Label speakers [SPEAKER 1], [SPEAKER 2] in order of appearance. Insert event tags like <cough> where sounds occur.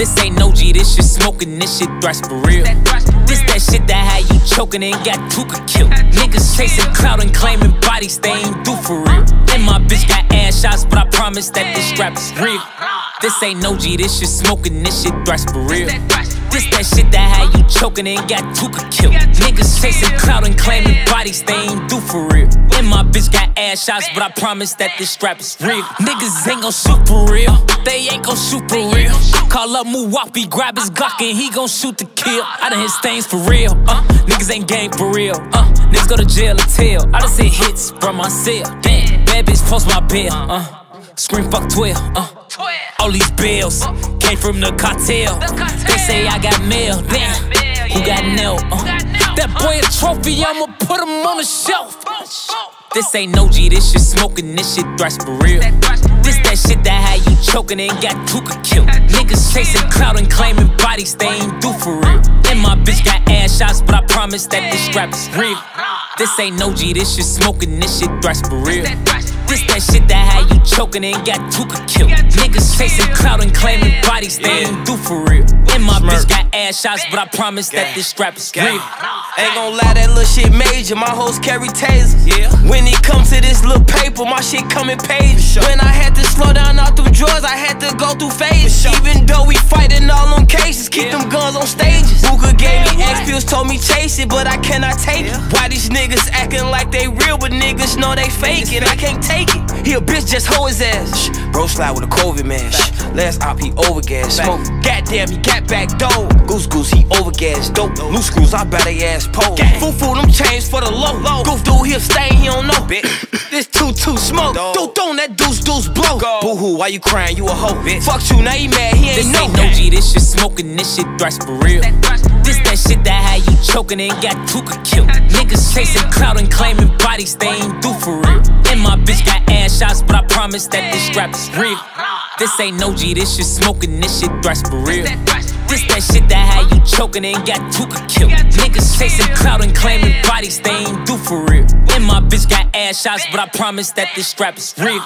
[SPEAKER 1] This ain't no G, this shit smoking, this shit Thrax for real. This that shit that had you choking and got Tooka killed. Niggas chasing clout and claiming bodies they ain't do for real. And my bitch got ass shots, but I promise that this strap is real. This ain't no G, this shit smoking, this shit Thrax for real. This that shit that had you choking and got Tooka killed. Niggas chasing clout and claiming they ain't do for real. And my bitch got ass shots, but I promise that this strap is real. Niggas ain't gon' shoot for real. They ain't gon' shoot for real. Call up Muwapi, grab his Glock and he gon' shoot to kill. I done hit stains for real. Uh, niggas ain't game for real. Uh, niggas go to jail or tell. I done seen hits from my cell. Damn, bad bitch post my bill. Uh, scream fuck 12. Uh, all these bills came from the cartel. They say I got mail. Damn, who got nailed? Uh, that boy a trophy, I'ma put him on the shelf. This ain't no G, this shit smoking, this shit Thrax for real. This that shit that had you choking and got Tooka killed. Niggas chasing clout and claiming bodies they ain't do for real. And my bitch got ass shots, but I promise that this strap is real. This ain't no G, this shit smoking, this shit Thrax for real. This that shit that had you choking and got Tooka killed. Niggas chasing clout and claiming bodies they ain't do for real. And my bitch got ass shots, but I promise that this strap is real.
[SPEAKER 2] Ain't gon' lie, that little shit major. My hoes carry tasers.
[SPEAKER 1] Yeah.
[SPEAKER 2] When it comes to this little paper, my shit come in pages. When I had to slow down all through drawers, I had to go through phases. Even though we fighting told me chase it, but I cannot take it. Why these niggas acting like they real, but niggas know they fake it? I can't take it. He a bitch, just hoe his ass. Shh. Bro slide with a COVID man. Shh. Last op, he overgas. Smoke. Goddamn, he got back dough. Goose goose, he overgas. Dope. Loose screws, I bet they ass pole. Foo foo, them chains for the low. low. Goof dude, he'll stain, he don't know. <coughs> this two two smoke. Dude, don't that deuce deuce blow. Boo hoo, why you crying? You a hoe. Bitch. Fuck you, now he mad, he ain't
[SPEAKER 1] This
[SPEAKER 2] know.
[SPEAKER 1] ain't no G, this shit smoking, this shit Thrax for real. Choking and got Tooka killed. Niggas chasing clout and claiming bodies they ain't do for real. And my bitch got ass shots, but I promise that this strap is real. This ain't no G, this shit smoking, this shit Thrax for real. This that shit that had you choking and got Tooka killed. Niggas chasing clout and claiming bodies they ain't do for real. And my bitch got ass shots, but I promise that this strap is real.